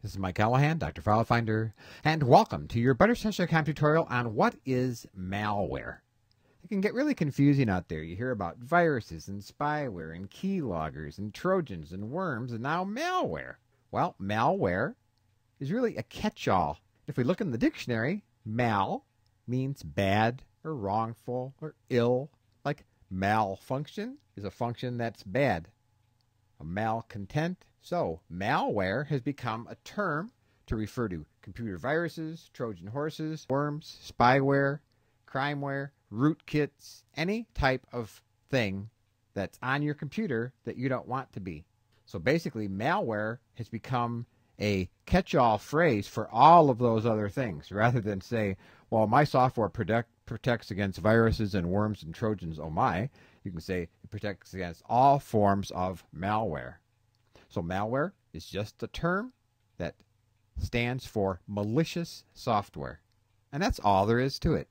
This is Mike Callahan, Dr. File Finder, and welcome to your Butterscotch.com tutorial on what is malware. It can get really confusing out there. You hear about viruses and spyware and keyloggers and trojans and worms and now malware. Well, malware is really a catch-all. If we look in the dictionary, mal means bad or wrongful or ill, like malfunction is a function that's bad. Malcontent so, malware has become a term to refer to computer viruses, Trojan horses, worms, spyware, crimeware, rootkits, any type of thing that's on your computer that you don't want to be. So basically, malware has become a catch all phrase for all of those other things rather than say, well, my software protect, protects against viruses and worms and Trojans, oh my. You can say it protects against all forms of malware. So malware is just a term that stands for malicious software. And that's all there is to it.